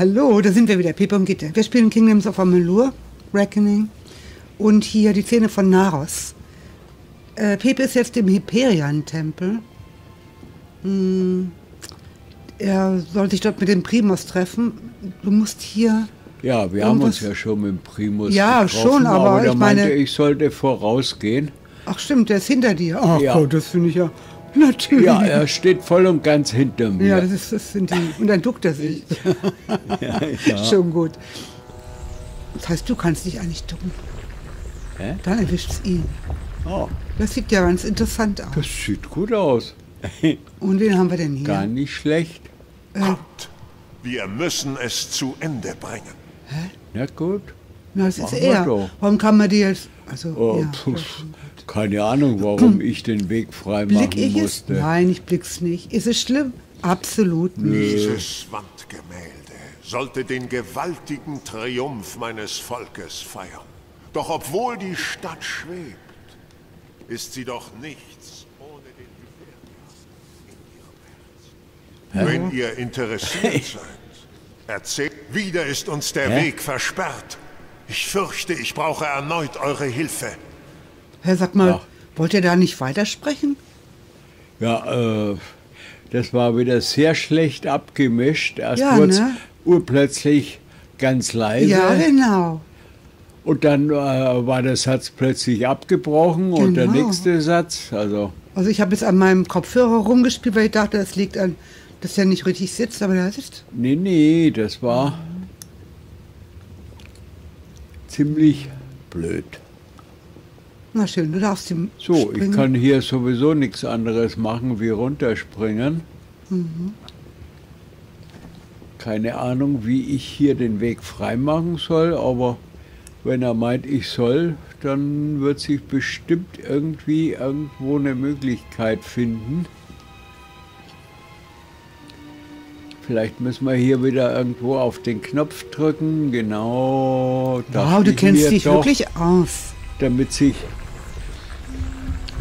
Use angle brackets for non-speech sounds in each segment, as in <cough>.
Hallo, da sind wir wieder, Pepe und Gitte. Wir spielen Kingdoms of Amalur, Reckoning und hier die Szene von Naros. Äh, Pepe ist jetzt im Hyperion-Tempel. Hm, er soll sich dort mit dem Primus treffen. Du musst hier. Ja, wir haben uns ja schon mit dem Primus Ja, getroffen, schon, aber aber ich meine- meinte, ich sollte vorausgehen. Ach stimmt, der ist hinter dir. Ach Ja. Gott, das finde ich ja. Natürlich. Ja, er steht voll und ganz hinter mir. Ja, das, ist, das sind die. Und dann duckt er sich. <laughs> Schon gut. Das heißt, du kannst dich eigentlich ducken. Hä? Dann erwischt es ihn. Oh, Das sieht ja ganz interessant aus. das sieht gut aus. <laughs> Und wen haben wir denn hier? Gar nicht schlecht. Kommt, wir müssen es zu Ende bringen. Na gut. Na, das ist Machen wir er. Warum kann man die jetzt. Also, Oh, ja, keine Ahnung, warum ich den Weg frei Blick machen ich es? musste. Nein, ich blick's nicht. Ist es schlimm? Absolut nicht. Dieses Wandgemälde sollte den gewaltigen Triumph meines Volkes feiern. Doch obwohl die Stadt schwebt, ist sie doch nichts ohne den Hyperion in ihrem Herzen. Wenn ihr interessiert seid, erzählt, wieder ist uns der Hä? Weg versperrt. Ich fürchte, ich brauche erneut eure Hilfe. Herr, sag mal, Ja. wollt ihr da nicht weitersprechen? Ja, äh, das war wieder sehr schlecht abgemischt. Erst Ja, wurde ne? urplötzlich ganz leise. Ja, genau. Und dann äh, war der Satz plötzlich abgebrochen und der Genau. nächste Satz, also Also ich habe jetzt an meinem Kopfhörer rumgespielt, weil ich dachte, das liegt an, dass er nicht richtig sitzt, aber der sitzt. nee, nee, das war ziemlich blöd. Na schön, du darfst ihm So, ich springen. kann hier sowieso nichts anderes machen wie runterspringen. Keine Ahnung, wie ich hier den Weg freimachen soll, aber wenn er meint, ich soll, dann wird sich bestimmt irgendwie irgendwo eine Möglichkeit finden. Vielleicht müssen wir hier wieder irgendwo auf den Knopf drücken. Genau. Wow, du ich kennst dich doch wirklich aus. damit sich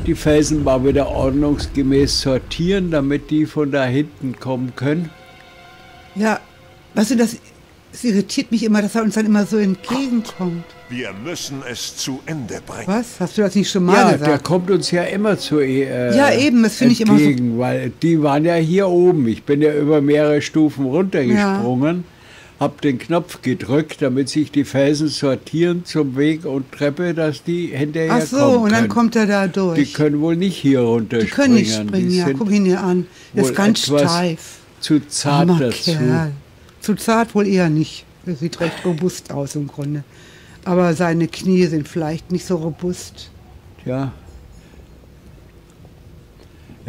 die Felsen mal wieder ordnungsgemäß sortieren, damit die von da hinten kommen können. Ja, weißt du, das, das irritiert mich immer, dass er uns dann immer so entgegenkommt. Wir müssen es zu Ende bringen. Was? Hast du das nicht schon mal Ja, der gesagt? kommt uns ja immer zu äh, Ja, eben, das finde ich immer so- entgegen, weil die waren ja hier oben. Ich bin ja über mehrere Stufen runtergesprungen, hab den Knopf gedrückt, damit sich die Felsen sortieren zum Weg und Treppe, dass die hinterher Ach so, kommen und dann kommt er da Die durch. können wohl nicht hier Die runterspringen. können nicht springen, Die ja. Guck ihn dir an. Der wohl ist ganz steif. zu zart Armer dazu. Kerl. Zu zart wohl eher nicht. Er sieht recht robust aus im Grunde. Aber seine Knie sind vielleicht nicht so robust. Ja.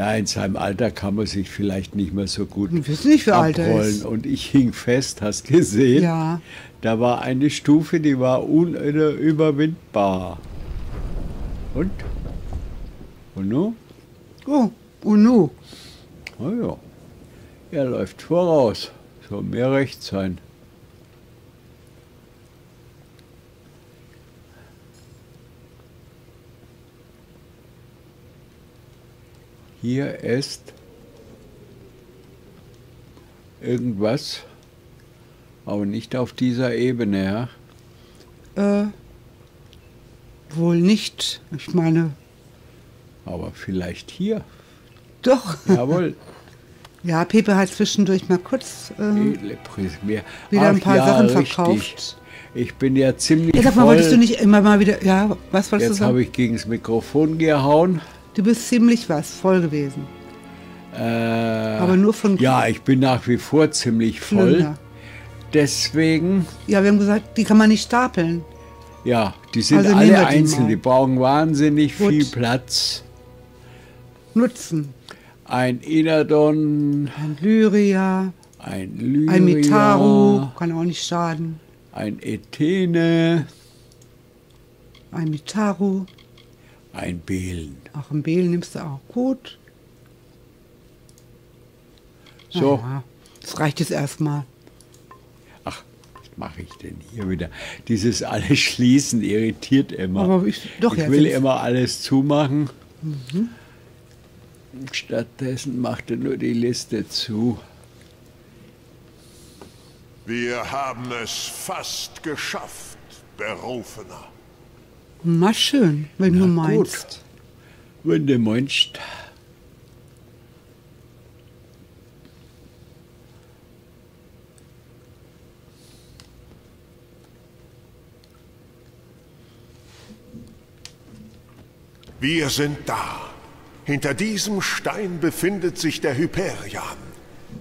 Ja, in seinem Alter kann man sich vielleicht nicht mehr so gut Wir wissen nicht, wie alt er ist. Und ich hing fest, hast gesehen? Ja. Da war eine Stufe, die war unüberwindbar. Und? Und nun? Oh, und nu? Oh ja. Er läuft voraus. Soll mir recht sein. Hier ist irgendwas, aber nicht auf dieser Ebene. Ja? Äh, wohl nicht. Ich meine, Aber vielleicht hier. doch. Jawohl. <laughs> Ja, Pepe hat zwischendurch mal kurz äh, Prismier. wieder ein Ach paar ja, Sachen richtig. verkauft. Ich bin ja ziemlich Ja, sag mal, voll. wolltest du nicht immer mal wieder. Ja, was wolltest Jetzt du habe sagen? ich gegen das Mikrofon gehauen. Du bist ziemlich was, voll gewesen. Äh, Aber nur von Ja, ich bin nach wie vor ziemlich voll. Flunder. Deswegen, Ja, wir haben gesagt, die kann man nicht stapeln. ja, die sind Also alle die einzeln. mal. Die brauchen wahnsinnig Gut. viel Platz. Nutzen. Ein Inadon, Ein Lyria, ein Lyria, ein Mitaru, kann auch nicht schaden. ein Ethene, Ein Mitaru, ein Belen. auch ein Bel nimmst du auch gut. So, Ja, das reicht jetzt erstmal. ach, was mache ich denn hier wieder? Dieses alles Schließen irritiert immer. Aber ich, doch, ich ja, will immer alles zumachen. Stattdessen macht er nur die Liste zu. Wir haben es fast geschafft, Berufener. Na schön, wenn du meinst. Wenn du meinst. Wir sind da. Hinter diesem Stein befindet sich der Hyperion,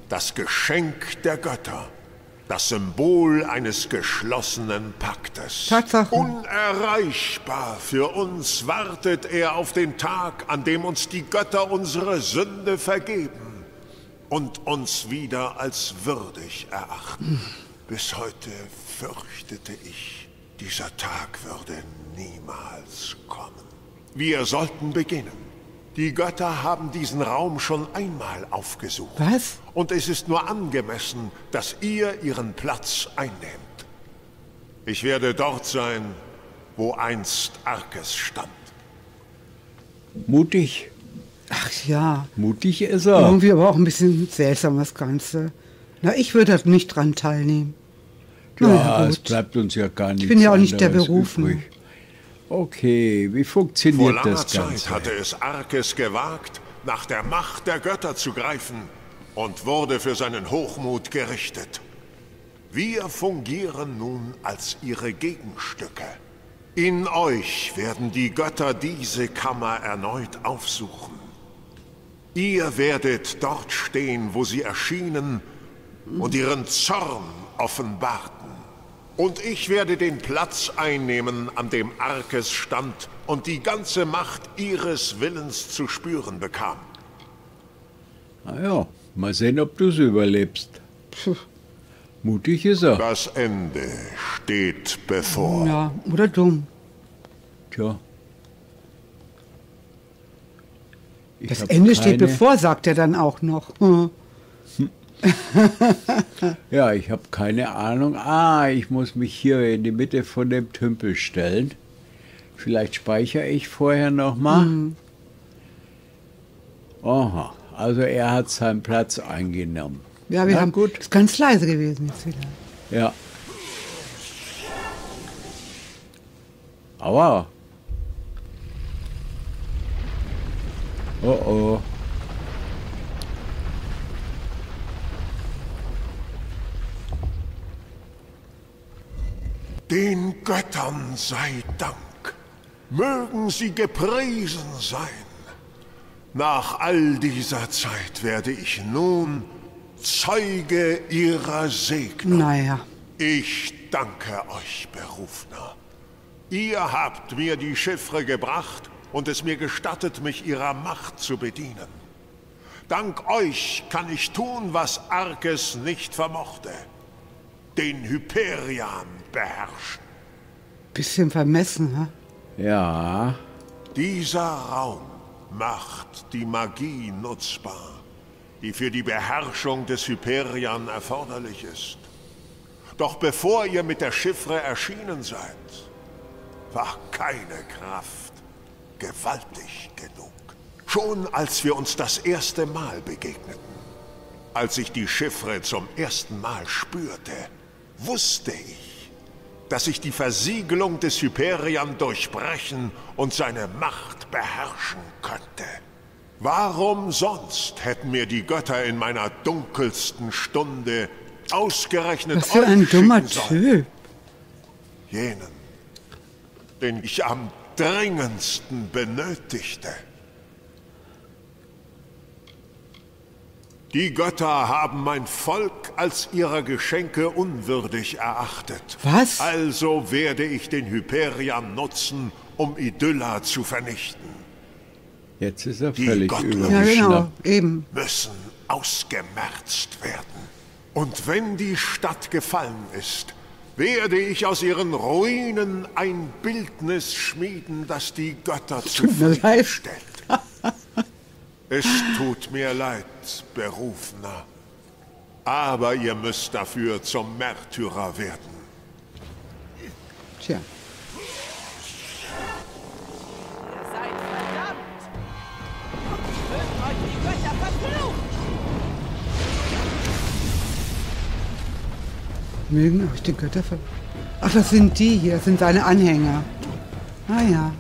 das Geschenk der Götter, das Symbol eines geschlossenen Paktes. Tatsache. Unerreichbar für uns wartet er auf den Tag, an dem uns die Götter unsere Sünde vergeben und uns wieder als würdig erachten. Bis heute fürchtete ich, dieser Tag würde niemals kommen. Wir sollten beginnen. Die Götter haben diesen Raum schon einmal aufgesucht. Was? Und es ist nur angemessen, dass ihr ihren Platz einnehmt. Ich werde dort sein, wo einst Arkes stand. Mutig. Ach ja, Mutig ist er. irgendwie aber auch ein bisschen seltsam das Ganze. Na, ich würde da nicht dran teilnehmen. Ja, Na es bleibt uns ja gar nichts bin ja auch nicht der Berufene. übrig. Okay, wie Vor funktioniert langer das Zeit hatte es Arkes gewagt, nach der Macht der Götter zu greifen und wurde für seinen Hochmut gerichtet. Wir fungieren nun als ihre Gegenstücke. In euch werden die Götter diese Kammer erneut aufsuchen. Ihr werdet dort stehen, wo sie erschienen und ihren Zorn offenbarten. Und ich werde den Platz einnehmen, an dem Arkes stand und die ganze Macht ihres Willens zu spüren bekam. Ah ja, mal sehen, ob du es überlebst. Puh, Mutig ist er. Das Ende steht bevor. ja, oder dumm. Tja. Ich Das Ende steht keine- bevor, sagt er dann auch noch. Hm. <laughs> Ja, ich habe keine Ahnung. Ah, ich muss mich hier in die Mitte von dem Tümpel stellen. Vielleicht speichere ich vorher noch mal. Mhm. Aha, also er hat seinen Platz eingenommen. Ja, wir Na haben gut. Ist ganz leise gewesen jetzt wieder. Ja. Aua. Oh oh. Den Göttern sei Dank. Mögen sie gepriesen sein. Nach all dieser Zeit werde ich nun Zeuge ihrer Segnung. Naja, Ich danke euch, Berufener. Ihr habt mir die Chiffre gebracht und es mir gestattet, mich ihrer Macht zu bedienen. Dank euch kann ich tun, was Arkes nicht vermochte. Den Hyperion beherrschen. bisschen vermessen, ha? Ja. Dieser Raum macht die Magie nutzbar, die für die Beherrschung des Hyperion erforderlich ist. Doch bevor ihr mit der Chiffre erschienen seid, war keine Kraft gewaltig genug. Schon als wir uns das erste Mal begegneten, als ich die Chiffre zum ersten Mal spürte, wusste ich, dass ich die Versiegelung des Hyperion durchbrechen und seine Macht beherrschen könnte. Warum sonst hätten mir die Götter in meiner dunkelsten Stunde ausgerechnet Was für ein dummer? Typ. Jenen, den ich am dringendsten benötigte. Die Götter haben mein Volk als ihrer Geschenke unwürdig erachtet. Was? Also werde ich den Hyperion nutzen, um Idylla zu vernichten. Jetzt ist er Die völlig Gottlosen. Ja, genau, eben. Müssen ausgemerzt werden. Und wenn die Stadt gefallen ist, werde ich aus ihren Ruinen ein Bildnis schmieden, das die Götter leid. zufriedenstellt. Es tut mir leid, Berufener. Aber ihr müsst dafür zum Märtyrer werden. Tja. Ihr seid verdammt! Mögen euch die Götter verfluchen! Mögen euch die Götter ver... Ach, das sind die hier, das sind seine Anhänger. Ah ja.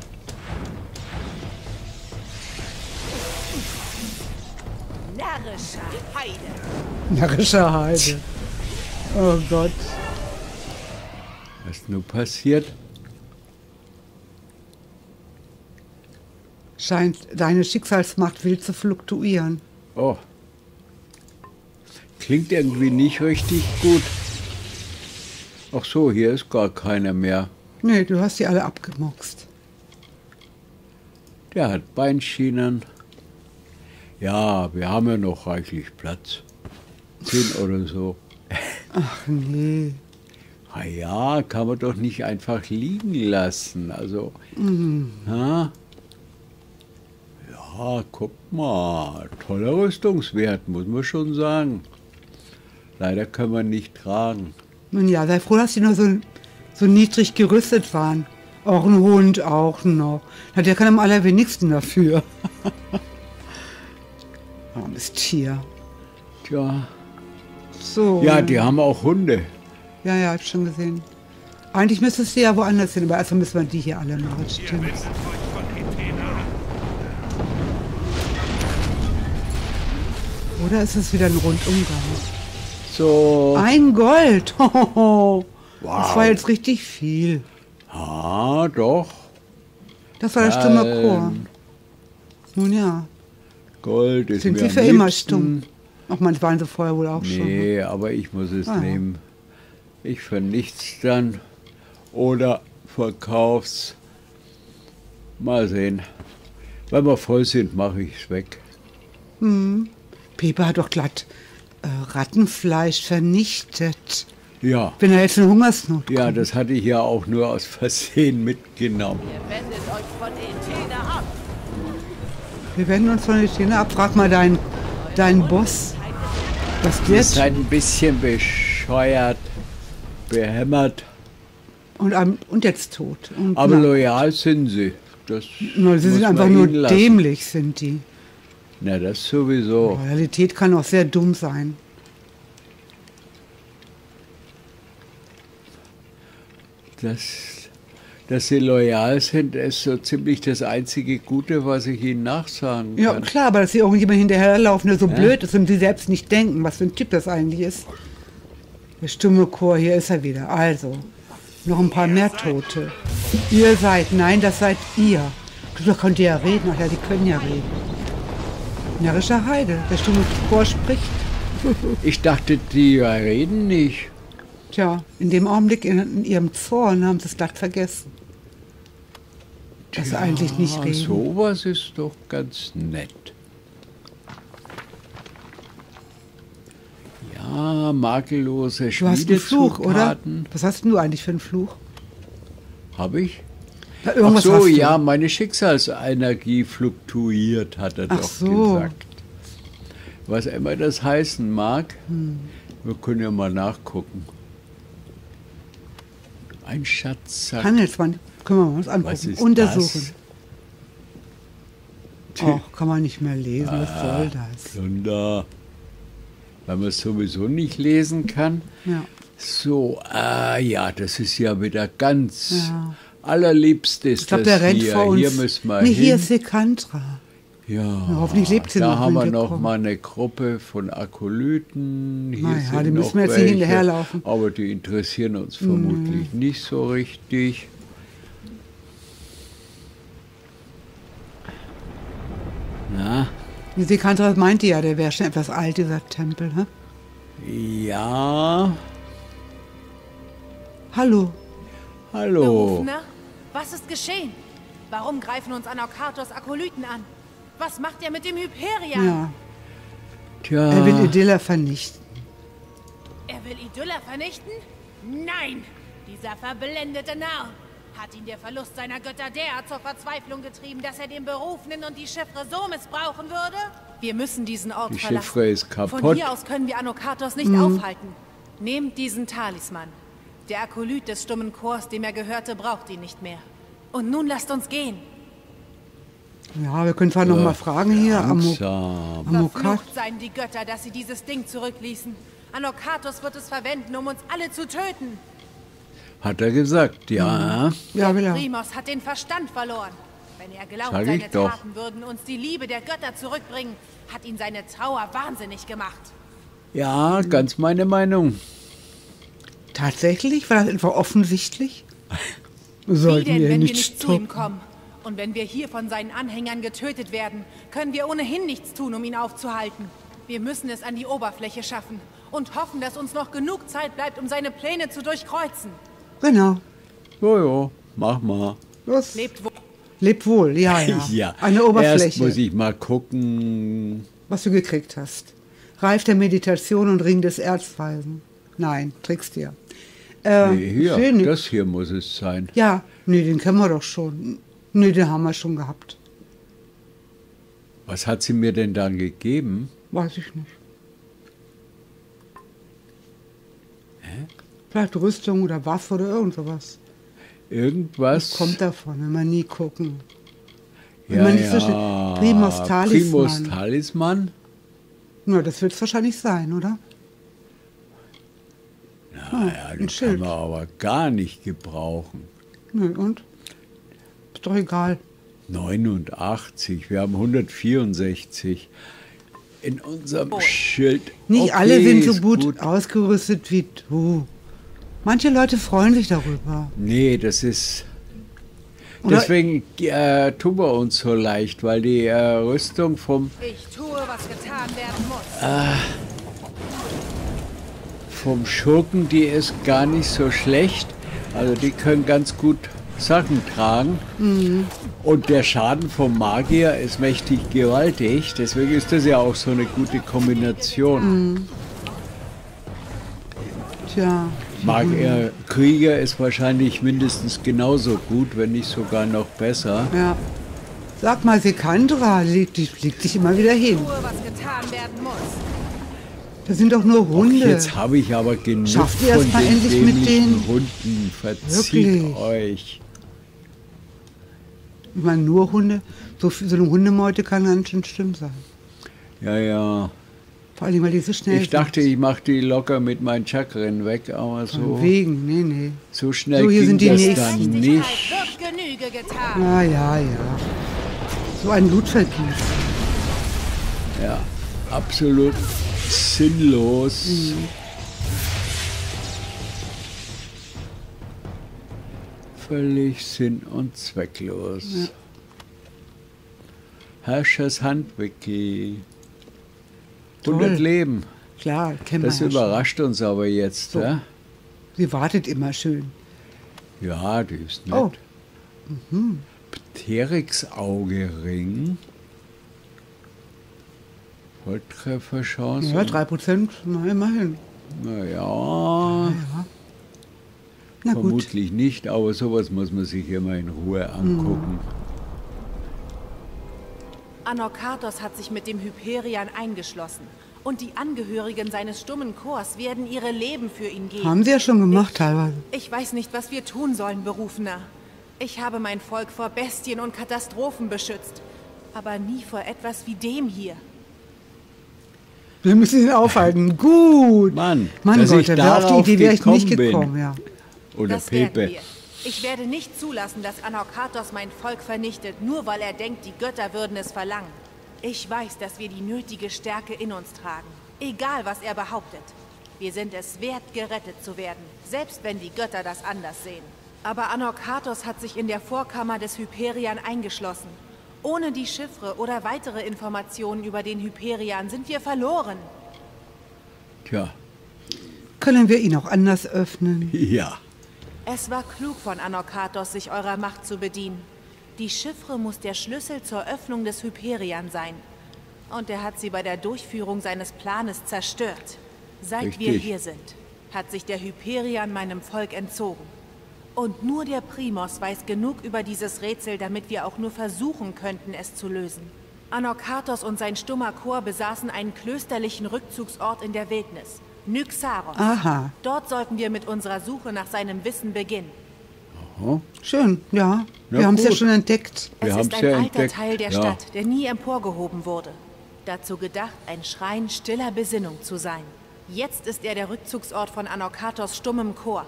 Heide. Närrischer Heide. Oh Gott. Was nun passiert? Scheint deine Schicksalsmacht wild zu fluktuieren. Oh. Klingt irgendwie nicht richtig gut. Ach so, hier ist gar keiner mehr. Nee, du hast die alle abgemoxt. Der hat Beinschienen. Ja, wir haben ja noch reichlich Platz. Zehn oder so. Ach nee. Na ja, kann man doch nicht einfach liegen lassen. Also, ha? Ja, guck mal, toller Rüstungswert, muss man schon sagen. Leider können wir nicht tragen. Nun ja, sei froh, dass die nur so, so niedrig gerüstet waren. Auch ein Hund auch noch. Na, der kann am allerwenigsten dafür. <laughs> Armes Tier. Tja, So. ja, die haben auch Hunde. Ja, ja, hab schon gesehen. Eigentlich müsstest du ja woanders hin, aber erstmal müssen wir die hier alle machen. Stimmt. Oder ist es wieder ein Rundumgang? So, Ein Gold! Hohoho. <laughs> Das Wow. war jetzt richtig viel. ah, doch, Das war der stumme Chor. Nun ja, Gold ist sind sie für immer stumm. Ach, manche waren sie vorher wohl auch schon. ne? Nee, aber ich muss es Ah, ja. nehmen. Ich vernicht's dann oder verkauf's. Mal sehen. Wenn wir voll sind, mache ich's weg. Pepe hat doch glatt äh, Rattenfleisch vernichtet. Ja, Wenn er jetzt in Hungersnot ja, kommt. das hatte ich ja auch nur aus Versehen mitgenommen. Ihr wendet euch von Ethene ab. Wir wenden uns von der Szene ab. Frag mal deinen deinen Boss, was Ihr der seid ein bisschen bescheuert, behämmert, und, und jetzt tot. Und aber na, loyal sind sie. Das na, sie sind einfach nur dämlich, sind die. Na, das sowieso. Realität kann auch sehr dumm sein. Das, dass sie loyal sind, ist so ziemlich das einzige Gute, was ich ihnen nachsagen Ja, kann. klar, aber dass sie irgendjemand hinterherlaufen, der so blöd ist und sie selbst nicht denken, was für ein Typ das eigentlich ist. Der stumme Chor, hier ist er wieder. Also, noch ein paar mehr Tote. Ihr seid, nein, das seid ihr. Du, da könnt ihr ja reden, ach ja, die können ja reden. Närrischer Heide, der stumme Chor spricht. Ich dachte, die reden nicht. Tja, in dem Augenblick in, in ihrem Zorn haben sie es glatt vergessen. Dass sie eigentlich nicht reden. sowas ist doch ganz nett. Ja, makellose Du hast einen Fluch, oder? Was hast du eigentlich für einen Fluch? Habe ich? Ja, Ach irgendwas so, hast du. ja, meine Schicksalsenergie fluktuiert, hat er Ach doch so. gesagt. Was immer das heißen mag, Hm. wir können ja mal nachgucken. Ein Schatzsack. Handelsmann, können wir uns Was angucken, untersuchen. das? Ach, kann man nicht mehr lesen, was Ah. soll das? Plunder. Weil man es sowieso nicht lesen kann. Ja. So, ah ja, das ist ja wieder ganz Ja. allerliebst ist Ich glaube, der rennt hier. vor uns. Hier müssen wir nee, hin. hier ist Sekantra. Ja, hoffentlich lebt sie da noch, haben wir noch kommen. mal eine Gruppe von Akolyten. Hier Naja, sind die müssen noch wir jetzt nicht welche, hinterherlaufen. Aber die interessieren uns vermutlich nicht so richtig. Na, Die Sekantra meinte ja, der wäre schon etwas alt, dieser Tempel. Hä? ja, Hallo, hallo. Berufener, was ist geschehen? Warum greifen uns Anakartos Akolyten an? Was macht er mit dem Hyperion? ja. Tja, Er will Idylla vernichten. Er will Idylla vernichten? Nein! Dieser verblendete Narr hat ihn der Verlust seiner Götter derart zur Verzweiflung getrieben, dass er den Berufenen und die Chiffre so missbrauchen würde? Wir müssen diesen Ort Die verlassen. Chiffre ist Von kaputt. hier aus können wir Anokartos nicht Mhm. aufhalten. Nehmt diesen Talisman. Der Akolyt des stummen Chors, dem er gehörte, braucht ihn nicht mehr. Und nun lasst uns gehen. Ja, wir können zwar noch mal fragen hier. Amo, Langsam. Amokat. Verflucht seien die Götter, dass sie dieses Ding zurückließen. Anokatos wird es verwenden, um uns alle zu töten. Hat er gesagt, ja. Ja, will er. Primos hat den Verstand verloren. Wenn er glaubt, Sag ich seine doch. Taten würden uns die Liebe der Götter zurückbringen, hat ihn seine Trauer wahnsinnig gemacht. Ja, ganz meine Meinung. Tatsächlich? War das etwa offensichtlich? Wie Sollten denn, wir wenn wir nicht nicht zu ihm kommen? Und wenn wir hier von seinen Anhängern getötet werden, können wir ohnehin nichts tun, um ihn aufzuhalten. Wir müssen es an die Oberfläche schaffen und hoffen, dass uns noch genug Zeit bleibt, um seine Pläne zu durchkreuzen. Genau. Jojo, mach mal. Los. Lebt wohl. Leb <laughs> wohl, ja, ja. Ja. Eine Erst Oberfläche, muss ich mal gucken. was du gekriegt hast. Reif der Meditation und Ring des Erzweisen. Nein, trickst dir. Äh, Nee, hier, das hier muss es sein. Ja, nee, den kennen wir doch schon. Nee, den haben wir schon gehabt. Was hat sie mir denn dann gegeben? Weiß ich nicht. Vielleicht Rüstung oder Waffe oder irgend sowas. Irgendwas. Kommt davon, wenn wir nie gucken. wenn ja, man nicht so ja. schnell- Primus Talisman. Primus Talisman? Na, das wird es wahrscheinlich sein, oder? Naja, ein den kann Schild. man aber gar nicht gebrauchen. Nö, und? Ist doch egal. 89, wir haben 164 in unserem Schild. Nicht Okay, alle sind so ist gut, ausgerüstet wie du. Manche Leute freuen sich darüber. Nee, das ist. Oder- Deswegen äh, tun wir uns so leicht, weil die äh, Rüstung vom, Ich tue, was getan werden muss. vom Schurken, die ist gar nicht so schlecht. Also die können ganz gut Sachen tragen. Und der Schaden vom Magier ist mächtig gewaltig. Deswegen ist das ja auch so eine gute Kombination. Tja, Magier Krieger ist wahrscheinlich mindestens genauso gut, wenn nicht sogar noch besser. ja. Sag mal, Sekandra legt dich, legt dich immer wieder hin. Das sind doch nur Och, Hunde. jetzt habe ich aber genug Schafft ihr von mal den endlich mit den- Hunden. Verzieht Wirklich? euch. Ich meine, nur Hunde. So, so eine Hundemeute kann ganz schön schlimm sein. Ja, ja. Vor allem, weil die so schnell Ich dachte, ich mache die locker mit meinen Chakren weg, aber so, Von Wegen, nee, nee. so schnell So, hier ging sind die das nächsten. dann nicht. getan. Ja, ja, ja. So ein Blutvergießen. Ja, absolut sinnlos. Mhm. Völlig sinn- und zwecklos. Herrschers Handwiki. 100 Toll. Leben. Klar, kennen Das ja überrascht uns aber jetzt. So. Ja, Sie wartet immer schön. ja die ist nett. Oh. Pterix-Augering. Volltrefferchance. Ja, 3%, na immerhin. Naja, Na gut. vermutlich nicht, aber sowas muss man sich immer in Ruhe angucken. Anokatos hat sich mit dem Hyperion eingeschlossen. Und die Angehörigen seines stummen Chors werden ihre Leben für ihn geben. Haben sie ja schon gemacht teilweise. Ich weiß nicht, was wir tun sollen, Berufener. Ich habe mein Volk vor Bestien und Katastrophen beschützt. Aber nie vor etwas wie dem hier. Wir müssen ihn aufhalten. Gut. Mann, Mann dass Gott, ich da auf die darauf Idee wäre ich nicht gekommen bin. gekommen. Ja. Oder das Pepe. Ich werde nicht zulassen, dass Anokatos mein Volk vernichtet, nur weil er denkt, die Götter würden es verlangen. Ich weiß, dass wir die nötige Stärke in uns tragen. Egal, was er behauptet. Wir sind es wert, gerettet zu werden, selbst wenn die Götter das anders sehen. Aber Anokatos hat sich in der Vorkammer des Hyperion eingeschlossen. Ohne die Chiffre oder weitere Informationen über den Hyperion sind wir verloren. Tja, Können wir ihn auch anders öffnen? <laughs> ja. Es war klug von Anokatos, sich eurer Macht zu bedienen. Die Chiffre muss der Schlüssel zur Öffnung des Hyperion sein. Und er hat sie bei der Durchführung seines Planes zerstört. Seit wir Richtig. hier sind, hat sich der Hyperion meinem Volk entzogen. Und nur der Primos weiß genug über dieses Rätsel, damit wir auch nur versuchen könnten, es zu lösen. Anokatos und sein stummer Chor besaßen einen klösterlichen Rückzugsort in der Wildnis, Nyxaros. Aha. Dort sollten wir mit unserer Suche nach seinem Wissen beginnen. Schön, ja. Na Wir haben es ja schon entdeckt. Wir es haben's ist ein ja alter entdeckt, Teil der ja. Stadt, der nie emporgehoben wurde. Dazu gedacht, ein Schrein stiller Besinnung zu sein. Jetzt ist er der Rückzugsort von Anokators stummem Chor.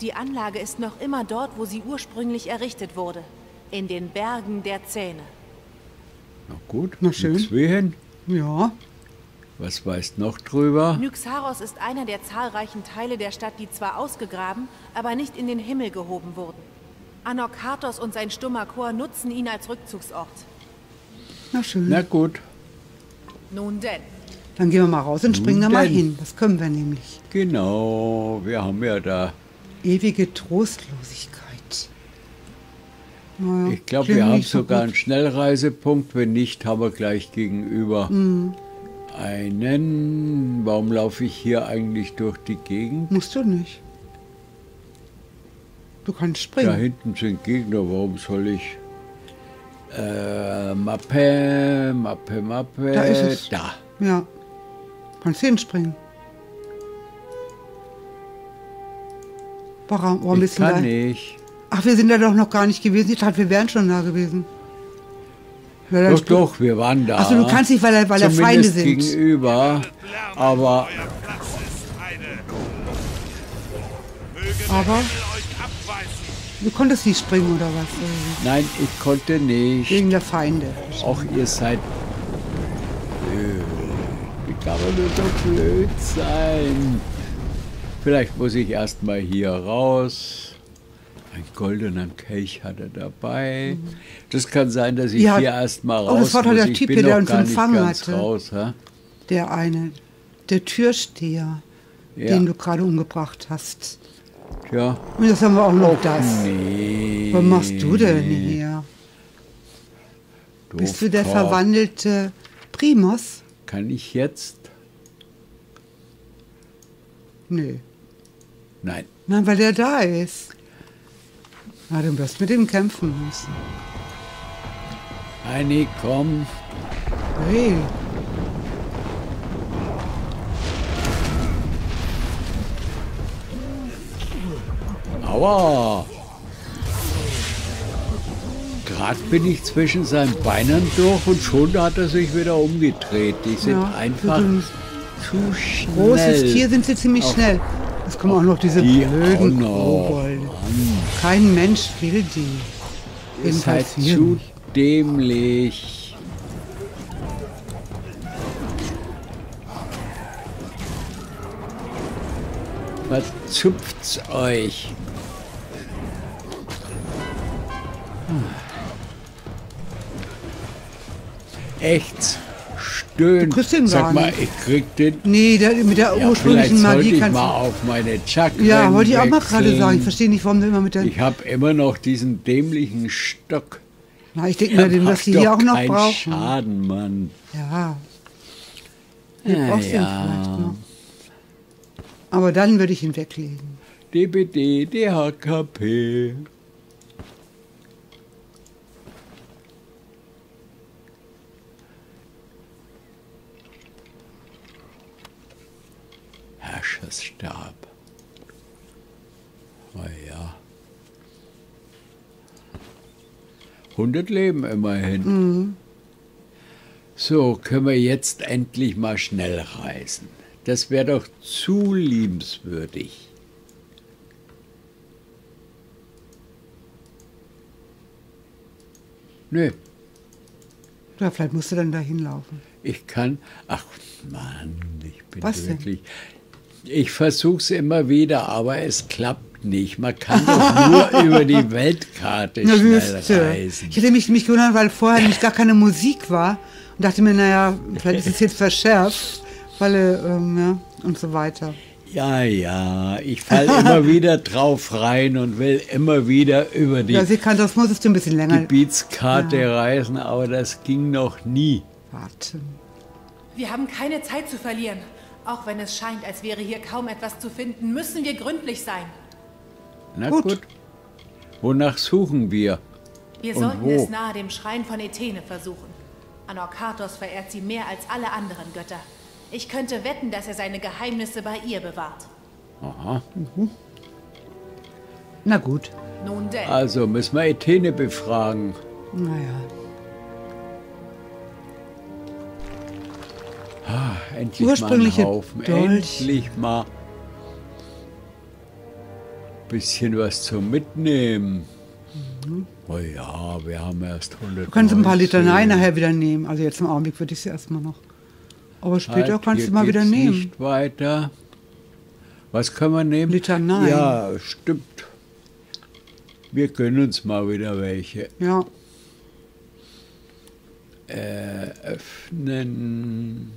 Die Anlage ist noch immer dort, wo sie ursprünglich errichtet wurde. In den Bergen der Zähne. Na gut, Na schön. wehen. Ja. Was weißt noch drüber? Nyxaros ist einer der zahlreichen Teile der Stadt, die zwar ausgegraben, aber nicht in den Himmel gehoben wurden. Anokatos und sein stummer Chor nutzen ihn als Rückzugsort. Na schön. Na gut, Nun denn, Dann gehen wir mal raus und springen da mal hin. Das können wir nämlich. genau. Wir haben ja da. Ewige Trostlosigkeit. Naja, Ich glaube, wir haben sogar gut. einen Schnellreisepunkt. Wenn nicht, haben wir gleich gegenüber Mhm. Einen. Warum laufe ich hier eigentlich durch die Gegend? Musst du nicht. Du kannst Da springen. hinten sind Gegner. Warum soll ich? Äh, Mappe, Mappe, Mappe. Da ist es. Da. Ja. Kannst hinspringen. Warum, warum Ich bist du da? kann nicht. Ach, wir sind da doch noch gar nicht gewesen. Ich dachte, wir wären schon da gewesen. Dann Doch, doch, wir waren da. Ach so, du kannst nicht, weil er- weil er Feinde sind. gegenüber. Aber Aber du konntest nicht springen oder was? nein, ich konnte nicht. Wegen der Feinde. Auch ihr seid. Blöd. Wie kann man nur so blöd sein? Vielleicht muss ich erst mal hier raus. Ein goldenen Kelch hat er dabei. Das kann sein, dass ich Ja. hier erst mal Oh, raus das war doch muss. der ich Typ der uns empfangen hatte. raus. hä? Der eine, der Türsteher, Ja. den du gerade umgebracht hast. Tja. Und jetzt haben wir auch noch das. Nee. Was machst du denn hier? Bist du der Doofkopf. verwandelte Primus? Kann ich jetzt? Nö. Nein. Nein, weil der da ist. Na, du wirst mit ihm kämpfen müssen. Heini, komm. Hey, Aua! Gerade bin ich zwischen seinen Beinen durch und schon hat er sich wieder umgedreht. Die sind Ja, einfach zu schnell. großes Tier sind sie ziemlich Auch- schnell. Es kommen auch noch diese Die blöden. Kobolde. Kein Mensch will die. Jedenfalls wir zu dämlich. Was zupft's euch? Echt? Stöhnt. Du kriegst den Sag gar mal, nicht. ich krieg den. Nee, der, mit der Ja, ursprünglichen Magie ich kannst mal du. auf meine Chakren Ja, wollte ich auch mal gerade sagen. Ich verstehe nicht, warum du immer mit der. Ich habe immer noch diesen dämlichen Stock. Na, ich denke mir, den, was die hier auch noch brauchen. Schaden, Mann. Ja. Du Ja, brauchst den ja. vielleicht noch. Aber dann würde ich ihn weglegen. DBD, DHKP. Herrscherstab. Na ja. 100 Leben immerhin. So, können wir jetzt endlich mal schnell reisen. Das wäre doch zu liebenswürdig. Nö, Ja, vielleicht musst du dann da hinlaufen. ich kann. Ach Mann, ich bin Was denn? wirklich. Ich versuche es immer wieder, aber es klappt nicht. Man kann doch nur <laughs> über die Weltkarte Na, schnell wüsste. reisen. Ich hätte mich, mich gewundert, weil vorher nämlich gar keine Musik war. Und dachte mir, naja, vielleicht ist es jetzt verschärft, weil, äh, ähm, ja, und so weiter. Ja, ja, ich falle immer <laughs> wieder drauf rein und will immer wieder über die Ja, sie kann, das musstest du ein bisschen länger Gebietskarte reisen, aber das ging noch nie. warten. wir haben keine Zeit zu verlieren. Auch wenn es scheint, als wäre hier kaum etwas zu finden, müssen wir gründlich sein. Na Gut. gut. Wonach suchen wir? Wir Und sollten wo? es nahe dem Schrein von Ethene versuchen. Anorkatos verehrt sie mehr als alle anderen Götter. Ich könnte wetten, dass er seine Geheimnisse bei ihr bewahrt. Aha. Na gut. Nun denn. Also müssen wir Ethene befragen. Naja. Endlich Ursprüngliche mal einen Haufen. Dolch. Endlich mal bisschen was zum Mitnehmen. Oh ja, wir haben erst 100. Du kannst ein paar Litaneien nachher wieder nehmen. Also jetzt im Augenblick würde ich sie erstmal noch. Aber später Halt, kannst du mal wieder nehmen. Nicht weiter. Was können wir nehmen? Litaneien. Ja, stimmt. Wir gönnen uns mal wieder welche. Ja. Äh, öffnen.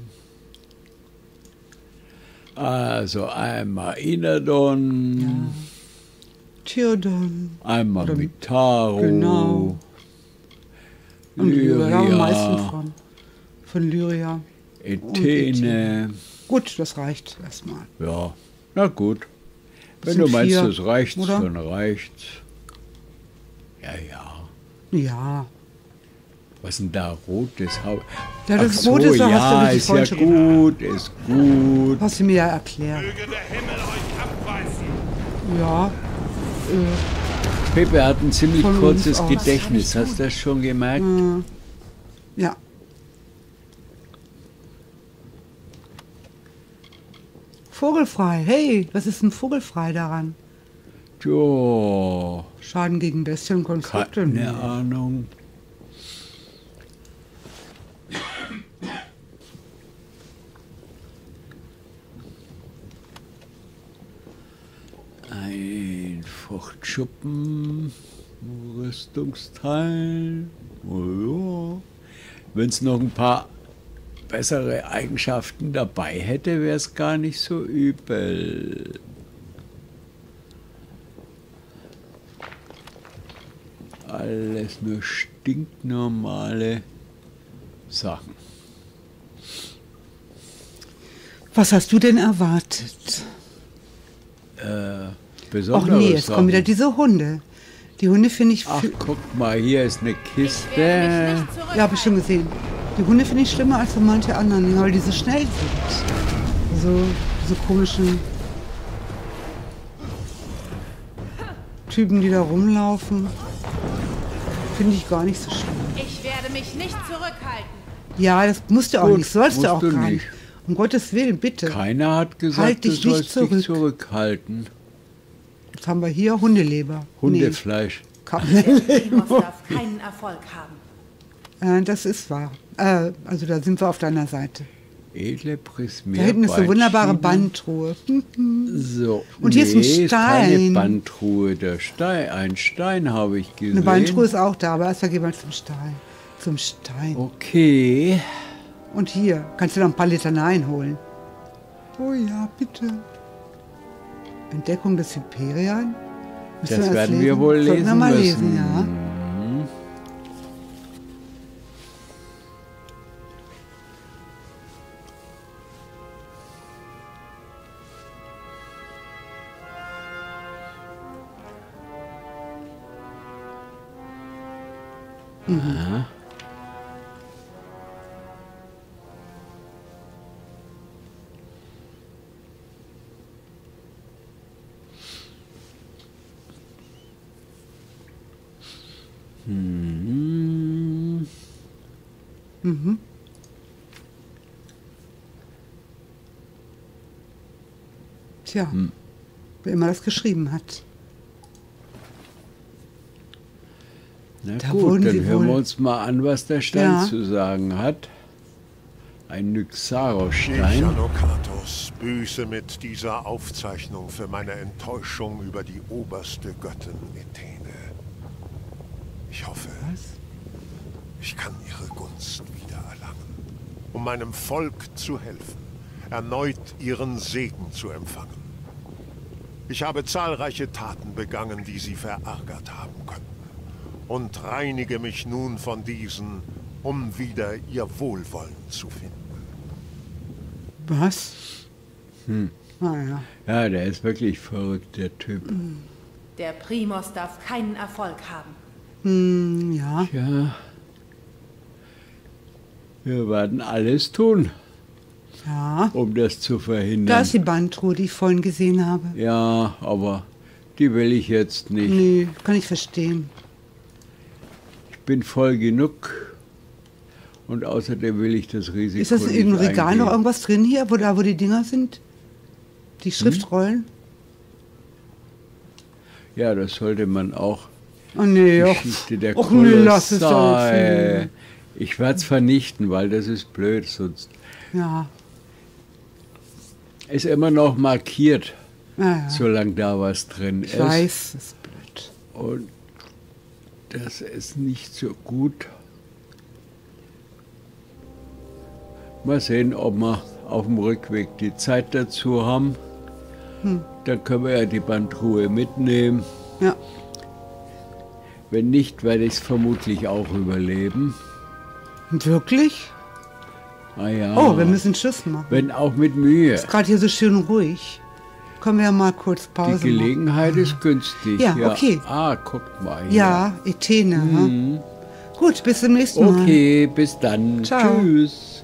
Also einmal Inadon, Theodon. einmal Oder- Mitaro, genau. Und Lyria. Ja, am meisten von. Von Lyria. Ethene. Gut, das reicht erstmal. Ja, na gut. Wenn du meinst, vier, das reicht, oder? dann reicht's. Ja, ja. Ja. Was denn da rotes Haupt? Ja, das Ach so, rote ja, richtig ist ja falsch gemacht. gut, ist gut. Hast du mir ja erklärt. Möge der Himmel euch abweisen. Ja. Pepe hat ein ziemlich kurzes aus. Gedächtnis, hast du das schon gemerkt? Ja. Vogelfrei. Hey, was ist denn vogelfrei daran? Jo, Schaden gegen Bestien und Konstrukte? keine Ahnung. Ein Fruchtschuppen, Rüstungsteil. Oh ja. Wenn es noch ein paar bessere Eigenschaften dabei hätte, wäre es gar nicht so übel. Alles nur stinknormale Sachen. Was hast du denn erwartet? Äh, Ach besondere nee, es Sachen. kommen wieder diese Hunde. Die Hunde finde ich. Ach, guck mal, hier ist eine Kiste. nicht Ja, habe ich schon gesehen. Die Hunde finde ich schlimmer als so manche anderen, weil die so schnell sind. So, diese komischen Typen, die da rumlaufen. Finde ich gar nicht so schlimm. Ich werde mich nicht zurückhalten. Ja, das musst du auch Gut, nicht, sollst musst du auch du gar nicht. nicht. Um Gottes Willen, bitte. Keiner hat gesagt, Halt du dich nicht sollst dich zurück. zurückhalten. Jetzt haben wir hier Hundeleber. Hundefleisch. Nee, darf keinen Erfolg haben. äh, das ist wahr. Äh, also da sind wir auf deiner Seite. Edle Prismier. Da hinten ist eine wunderbare Beinschiene. Bandtruhe. Hm. So. Und hier ist ein nee, keine Stein. Bandtruhe. Der Stein, ein Stein habe ich gesehen. Eine Bandtruhe ist auch da, aber erst gehen wir zum Stein. Zum Stein. Okay. Und hier kannst du noch ein paar Litaneien holen. Oh ja, bitte. Entdeckung des Hyperion? Müssen Das werden wir wohl lesen müssen. lesen, ja. Tja, Hm. wer immer das geschrieben hat. Na Da gut, dann hören wir uns mal an, was der Stein Ja. zu sagen hat. Ein Nyxaros-Stein. Anokatos, büße mit dieser Aufzeichnung für meine Enttäuschung über die oberste Göttin Ethene. Ich hoffe, ich kann ihre Gunst wiedererlangen, um meinem Volk zu helfen, erneut ihren Segen zu empfangen. Ich habe zahlreiche Taten begangen, die sie verärgert haben könnten, und reinige mich nun von diesen, um wieder ihr Wohlwollen zu finden. Was? Hm. Ah ja. Ja, der ist wirklich verrückt, der Typ. Der Primus darf keinen Erfolg haben. Hm, ja. Ja. Wir werden alles tun, Ja. um das zu Da verhindern. ist die Bandtruhe, die ich vorhin gesehen habe. Ja, aber Die will ich jetzt nicht. Nee, kann ich verstehen. Ich bin voll genug. Und außerdem will ich das Risiko Ist das irgendeinem Regal noch eingehen. irgendwas drin hier, wo da wo die Dinger sind? Die Hm? Schriftrollen? Ja, das sollte man auch. Oh nee, Geschichte der och nee, lass es doch. Ich werde es vernichten, weil das ist blöd. Sonst Ja, ist immer noch markiert, ja. solange da was drin ich ist. weiß, das ist blöd. Und das ist nicht so gut. Mal sehen, ob wir auf dem Rückweg die Zeit dazu haben. Hm. Dann können wir ja die Bandruhe mitnehmen. Ja, Wenn nicht, werde ich es vermutlich auch überleben. wirklich? Ah ja. Oh, wir müssen Schluss machen. Wenn auch mit Mühe. Ist gerade hier so schön ruhig. Können wir ja mal kurz Die Pause Gelegenheit ist günstig. Ja, okay. Ah, guckt mal machen. hier. Ja, Ethene. hm? Gut, bis zum nächsten Mal. Okay, bis dann. Ciao. Tschüss.